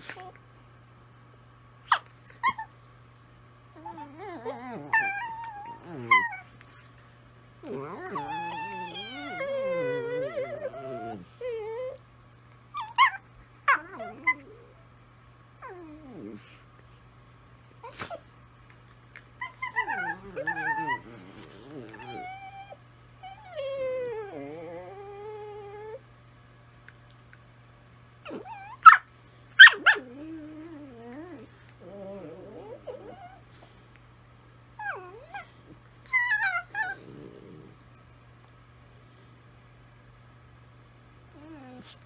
nose. oh